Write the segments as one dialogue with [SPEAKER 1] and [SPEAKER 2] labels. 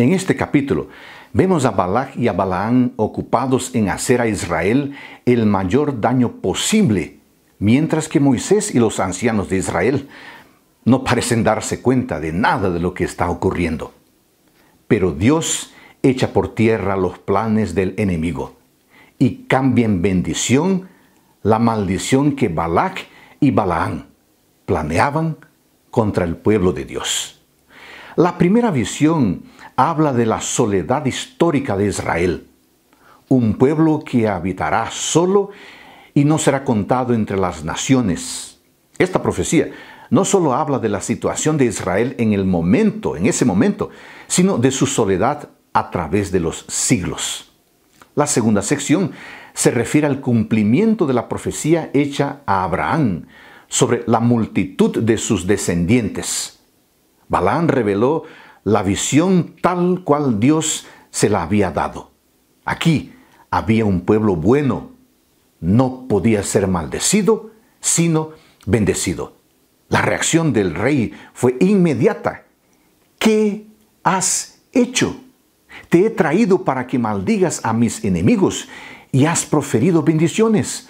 [SPEAKER 1] En este capítulo vemos a Balak y a Balaán ocupados en hacer a Israel el mayor daño posible, mientras que Moisés y los ancianos de Israel no parecen darse cuenta de nada de lo que está ocurriendo. Pero Dios echa por tierra los planes del enemigo y cambia en bendición la maldición que Balak y Balaán planeaban contra el pueblo de Dios. La primera visión habla de la soledad histórica de Israel, un pueblo que habitará solo y no será contado entre las naciones. Esta profecía no solo habla de la situación de Israel en el momento, en ese momento, sino de su soledad a través de los siglos. La segunda sección se refiere al cumplimiento de la profecía hecha a Abraham sobre la multitud de sus descendientes. Balaán reveló la visión tal cual Dios se la había dado. Aquí había un pueblo bueno, no podía ser maldecido, sino bendecido. La reacción del rey fue inmediata. ¿Qué has hecho? Te he traído para que maldigas a mis enemigos y has proferido bendiciones.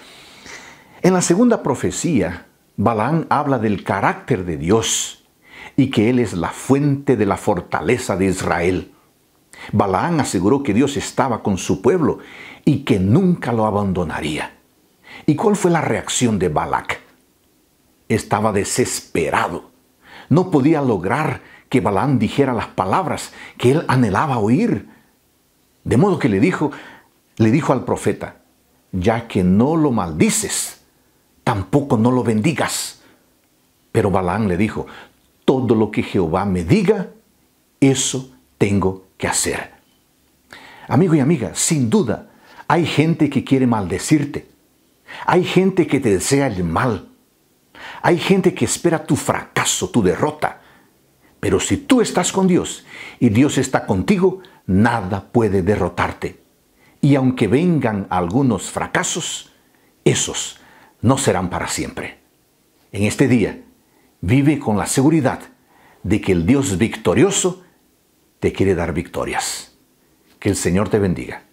[SPEAKER 1] En la segunda profecía, Balán habla del carácter de Dios y que Él es la fuente de la fortaleza de Israel. Balaán aseguró que Dios estaba con su pueblo y que nunca lo abandonaría. ¿Y cuál fue la reacción de Balac? Estaba desesperado. No podía lograr que Balaán dijera las palabras que él anhelaba oír. De modo que le dijo, le dijo al profeta, ya que no lo maldices, tampoco no lo bendigas. Pero Balaán le dijo, todo lo que Jehová me diga, eso tengo que hacer. Amigo y amiga, sin duda, hay gente que quiere maldecirte. Hay gente que te desea el mal. Hay gente que espera tu fracaso, tu derrota. Pero si tú estás con Dios y Dios está contigo, nada puede derrotarte. Y aunque vengan algunos fracasos, esos no serán para siempre. En este día, vive con la seguridad de que el Dios victorioso te quiere dar victorias. Que el Señor te bendiga.